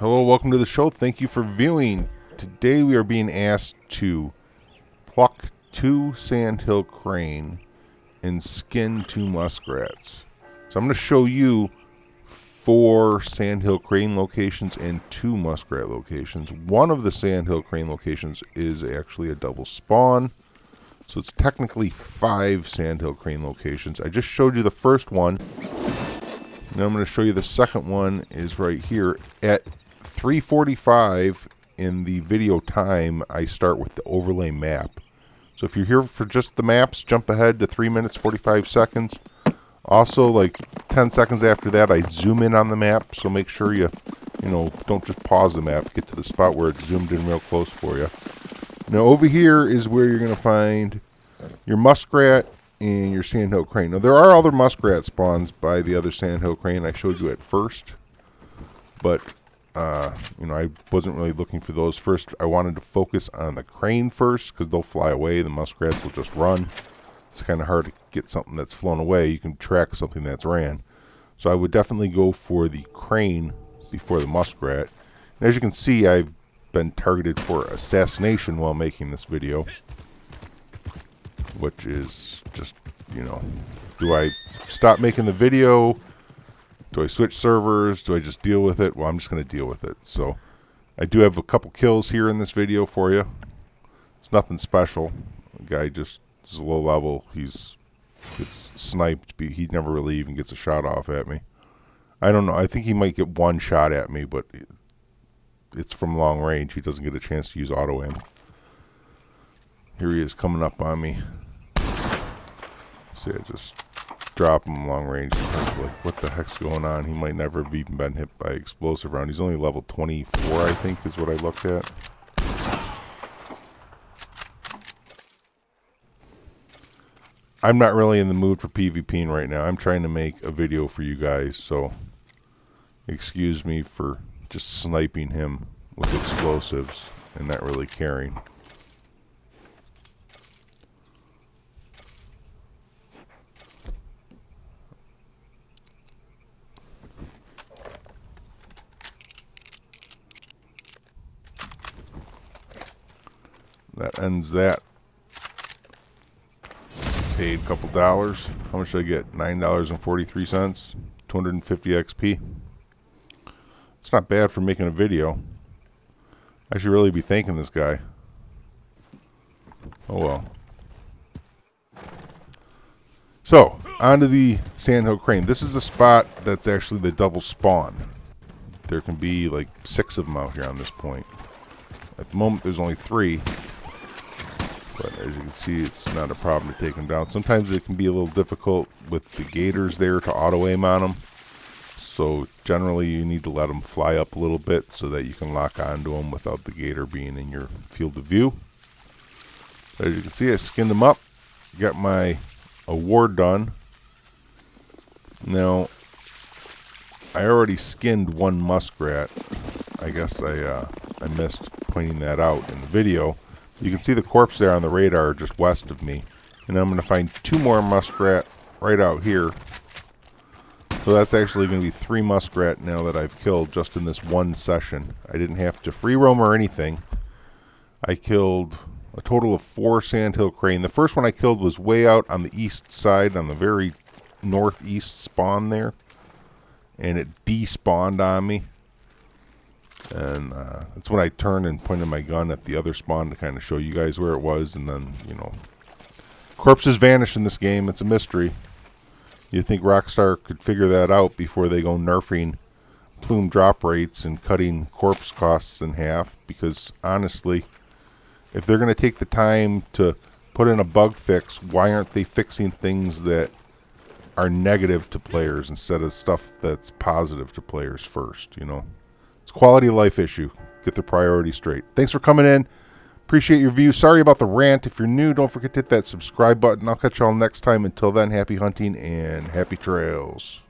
Hello, welcome to the show. Thank you for viewing. Today we are being asked to pluck two sandhill crane and skin two muskrats. So I'm going to show you four sandhill crane locations and two muskrat locations. One of the sandhill crane locations is actually a double spawn. So it's technically five sandhill crane locations. I just showed you the first one. Now I'm going to show you the second one is right here at 345 in the video time, I start with the overlay map. So if you're here for just the maps, jump ahead to 3 minutes 45 seconds. Also, like 10 seconds after that, I zoom in on the map, so make sure you, you know, don't just pause the map, get to the spot where it's zoomed in real close for you. Now over here is where you're going to find your muskrat and your sandhill crane. Now there are other muskrat spawns by the other sandhill crane I showed you at first, but uh, you know, I wasn't really looking for those first. I wanted to focus on the crane first because they'll fly away. The muskrats will just run. It's kind of hard to get something that's flown away. You can track something that's ran. So I would definitely go for the crane before the muskrat. And as you can see, I've been targeted for assassination while making this video. Which is just, you know, do I stop making the video? Do I switch servers? Do I just deal with it? Well, I'm just going to deal with it. So I do have a couple kills here in this video for you. It's nothing special. The guy just is low level. He's gets sniped. He never really even gets a shot off at me. I don't know. I think he might get one shot at me, but it's from long range. He doesn't get a chance to use auto aim. Here he is coming up on me. See, I just drop him long range. Like, what the heck's going on? He might never have even been hit by explosive round. He's only level 24, I think, is what I looked at. I'm not really in the mood for PvPing right now. I'm trying to make a video for you guys, so excuse me for just sniping him with explosives and not really caring. That ends that. Paid a couple dollars. How much did I get? $9.43. 250 XP. It's not bad for making a video. I should really be thanking this guy. Oh well. So, onto the Sandhill Crane. This is the spot that's actually the double spawn. There can be like six of them out here on this point. At the moment, there's only three. But as you can see, it's not a problem to take them down. Sometimes it can be a little difficult with the gators there to auto-aim on them. So generally you need to let them fly up a little bit so that you can lock onto them without the gator being in your field of view. As you can see, I skinned them up. Got my award done. Now, I already skinned one muskrat. I guess I, uh, I missed pointing that out in the video. You can see the corpse there on the radar just west of me. And I'm going to find two more muskrat right out here. So that's actually going to be three muskrat now that I've killed just in this one session. I didn't have to free roam or anything. I killed a total of four sandhill crane. The first one I killed was way out on the east side, on the very northeast spawn there. And it despawned on me. And uh, that's when I turned and pointed my gun at the other spawn to kind of show you guys where it was. And then, you know, corpses vanish in this game. It's a mystery. you think Rockstar could figure that out before they go nerfing plume drop rates and cutting corpse costs in half. Because honestly, if they're going to take the time to put in a bug fix, why aren't they fixing things that are negative to players instead of stuff that's positive to players first, you know? Quality of life issue. Get the priorities straight. Thanks for coming in. Appreciate your view. Sorry about the rant. If you're new, don't forget to hit that subscribe button. I'll catch y'all next time. Until then, happy hunting and happy trails.